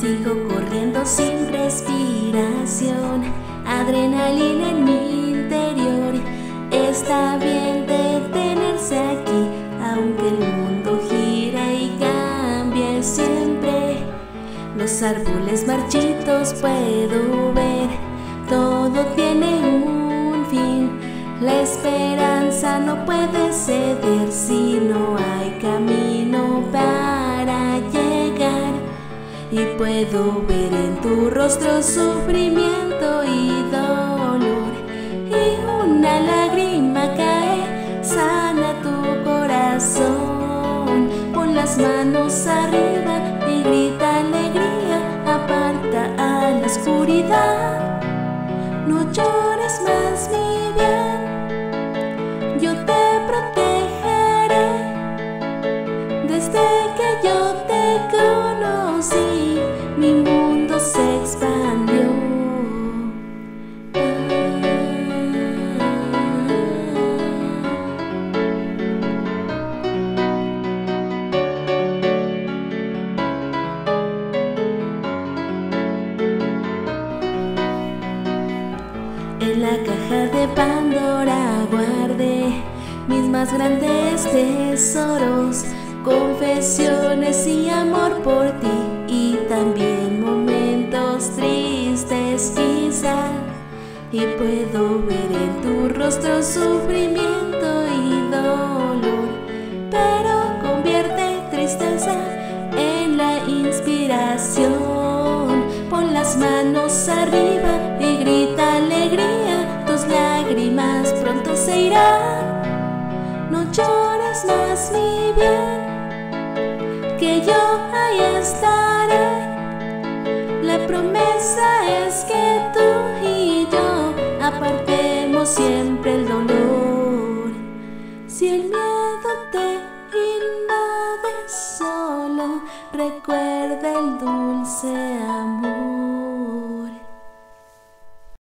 Sigo corriendo sin respiración, adrenalina en mi interior. Está bien detenerse aquí, aunque el mundo gire y cambie siempre. Los árboles marchitos puedo ver, todo tiene un fin. La esperanza no puede ceder si no Y puedo ver en tu rostro sufrimiento y dolor. Y una lágrima cae, sana tu corazón. Pon las manos arriba y grita alegría, aparta a la oscuridad. No llores más, mi bien, yo te protegeré. Desde que yo te conocí, En la caja de Pandora guardé mis más grandes tesoros, confesiones y amor por ti y también momentos tristes quizá. Y puedo ver en tu rostro sufrimiento y dolor, pero convierte tristeza en la inspiración. Pon las manos arriba se irán. No llores más, mi bien, que yo ahí estaré. La promesa es que tú y yo apartemos siempre el dolor. Si el miedo te invade solo, recuerda el dulce amor.